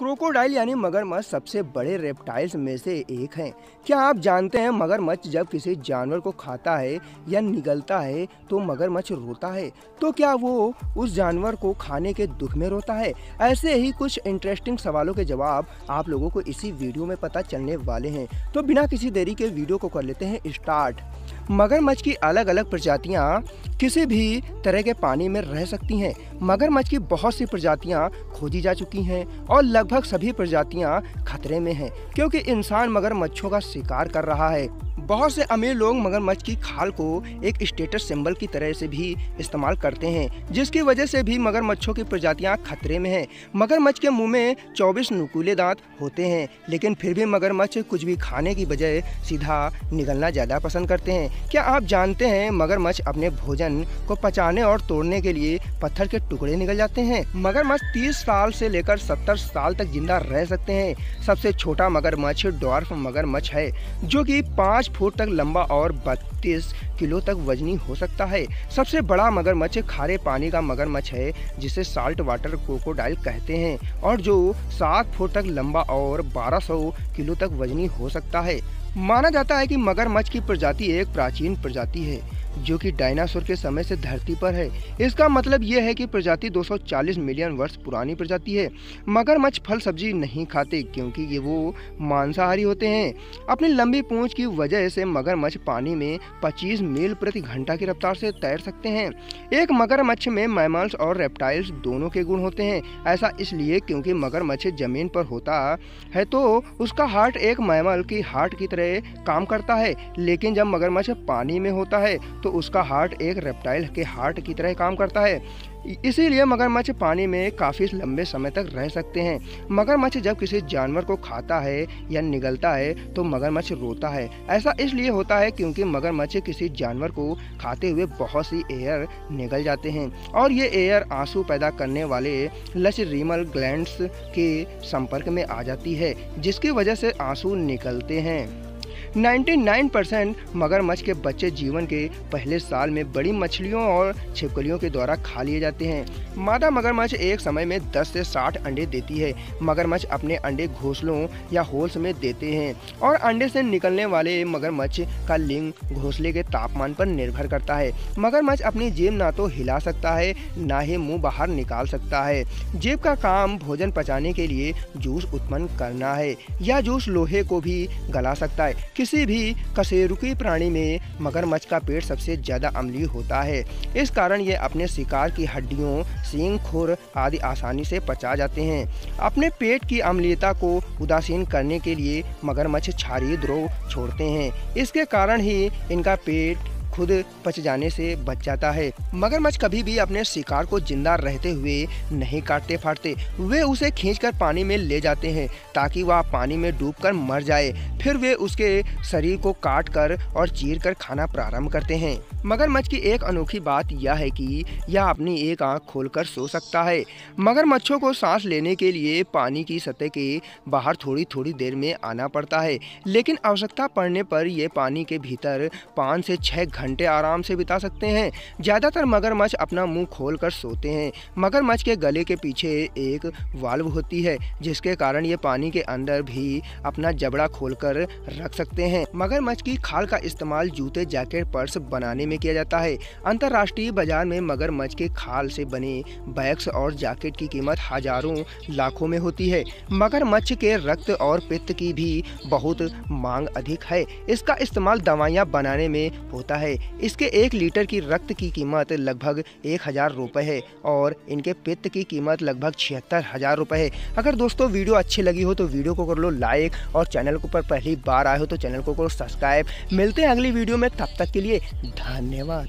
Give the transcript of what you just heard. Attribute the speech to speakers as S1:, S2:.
S1: Crocodile यानी मगरमच्छ सबसे बड़े रेप्टाइल्स में से एक हैं। क्या आप जानते हैं मगरमच्छ जब किसी जानवर को खाता है या निगलता है तो मगरमच्छ रोता है? तो क्या वो उस जानवर को खाने के दुख में रोता है? ऐसे ही कुछ इंटरेस्टिंग सवालों के जवाब आप लोगों को इसी वीडियो में पता चलने वाले हैं। तो बिना किसी देरी के वीडियो को कर लेते हैं स्टार्ट मगरमच्छ की अलग अलग प्रजातियाँ किसी भी तरह के पानी में रह सकती हैं। मगरमच्छ की बहुत सी प्रजातियाँ खोजी जा चुकी हैं और लगभग सभी प्रजातियाँ खतरे में हैं, क्योंकि इंसान मगरमच्छों का शिकार कर रहा है। बहुत से अमीर लोग मगरमच्छ की खाल को एक स्टेटस सिंबल की तरह से भी इस्तेमाल करते हैं, जिसकी वजह से भी मगरमच्छों की प्रजातियाँ खतरे में हैं। मगरमच्छ के मुँह में 24 नुकीले दांत होते हैं, लेकिन फिर भी मगरमच्छ कुछ भी खाने की बजाय सीधा निगलना ज़्यादा पसंद करते हैं। क्या आप जानते हैं मगरमच्छ अपने भोजन को पचाने और तोड़ने के लिए पत्थर के टुकड़े निकल जाते हैं? मगरमच्छ तीस साल से लेकर सत्तर साल तक ज़िंदा रह सकते हैं। सबसे छोटा मगरमच्छ डॉर्फ मगरमच्छ है, जो कि पाँच फुट तक लंबा और बत्तीस किलो तक वजनी हो सकता है। सबसे बड़ा मगरमच्छ खारे पानी का मगरमच्छ है, जिसे साल्ट वाटर कोकोडाइल कहते हैं, और जो सात फुट तक लंबा और 1200 किलो तक वजनी हो सकता है। माना जाता है कि मगरमच्छ की प्रजाति एक प्राचीन प्रजाति है। जो कि डायनासोर के समय से धरती पर है। इसका मतलब यह है कि प्रजाति 240 मिलियन वर्ष पुरानी प्रजाति है। मगरमच्छ फल सब्ज़ी नहीं खाते क्योंकि ये वो मांसाहारी होते हैं। अपनी लंबी पूंछ की वजह से मगरमच्छ पानी में 25 मील प्रति घंटा की रफ्तार से तैर सकते हैं। एक मगरमच्छ में मैमल्स और रेप्टाइल्स दोनों के गुण होते हैं। ऐसा इसलिए क्योंकि मगरमच्छ ज़मीन पर होता है तो उसका हार्ट एक मैमल की हार्ट की तरह काम करता है। लेकिन जब मगरमच्छ पानी में होता है तो उसका हार्ट एक रेप्टाइल के हार्ट की तरह काम करता है। इसीलिए मगरमच्छ पानी में काफ़ी लंबे समय तक रह सकते हैं। मगरमच्छ जब किसी जानवर को खाता है या निगलता है तो मगरमच्छ रोता है। ऐसा इसलिए होता है क्योंकि मगरमच्छ किसी जानवर को खाते हुए बहुत सी एयर निगल जाते हैं और ये एयर आँसू पैदा करने वाले लच रीमल ग्लैंड्स के संपर्क में आ जाती है, जिसकी वजह से आँसू निकलते हैं। 99 परसेंट मगरमच्छ के बच्चे जीवन के पहले साल में बड़ी मछलियों और छिपकलियों के द्वारा खा लिए जाते हैं। मादा मगरमच्छ एक समय में 10 से 60 अंडे देती है। मगरमच्छ अपने अंडे घोंसलों या होल्स में देते हैं और अंडे से निकलने वाले मगरमच्छ का लिंग घोंसले के तापमान पर निर्भर करता है। मगरमच्छ अपनी जेब ना तो हिला सकता है, ना ही मुँह बाहर निकाल सकता है। जेब का काम भोजन पचाने के लिए जूस उत्पन्न करना है या जूस लोहे को भी गला सकता है। किसी भी कशेरुकी प्राणी में मगरमच्छ का पेट सबसे ज़्यादा अम्लीय होता है। इस कारण ये अपने शिकार की हड्डियों, सींग, खुर आदि आसानी से पचा जाते हैं। अपने पेट की अम्लीयता को उदासीन करने के लिए मगरमच्छ क्षारीय द्रव छोड़ते हैं। इसके कारण ही इनका पेट खुद पच जाने से बच जाता है। मगरमच्छ कभी भी अपने शिकार को ज़िंदा रहते हुए नहीं काटते फाटते वे उसे खींचकर पानी में ले जाते हैं ताकि वह पानी में डूबकर मर जाए। फिर वे उसके शरीर को काट कर और चीर कर खाना प्रारंभ करते हैं। मगरमच्छ की एक अनोखी बात यह है कि यह अपनी एक आँख खोलकर सो सकता है। मगरमच्छों को सांस लेने के लिए पानी की सतह के बाहर थोड़ी थोड़ी देर में आना पड़ता है, लेकिन आवश्यकता पड़ने पर ये पानी के भीतर पाँच से छः घंटे आराम से बिता सकते हैं। ज़्यादातर मगरमच्छ अपना मुँह खोलकर सोते हैं। मगरमच्छ के गले के पीछे एक वाल्व होती है, जिसके कारण ये पानी के अंदर भी अपना जबड़ा खोलकर रख सकते हैं। मगरमच्छ की खाल का इस्तेमाल जूते, जैकेट, पर्स बनाने में किया जाता है। अंतर्राष्ट्रीय बाज़ार में मगरमच्छ के खाल से बने बैग्स और जैकेट की कीमत हज़ारों लाखों में होती है। मगरमच्छ के रक्त और पित्त की भी बहुत मांग अधिक है। इसका इस्तेमाल दवाइयाँ बनाने में होता है। इसके एक लीटर की रक्त की कीमत लगभग एक हज़ार रुपये है और इनके पित्त की कीमत लगभग छिहत्तर हज़ार रुपये है। अगर दोस्तों वीडियो अच्छी लगी हो तो वीडियो को कर लो लाइक और चैनल को पर पहली बार आए हो तो चैनल को करो सब्सक्राइब। मिलते हैं अगली वीडियो में, तब तक के लिए धन्यवाद।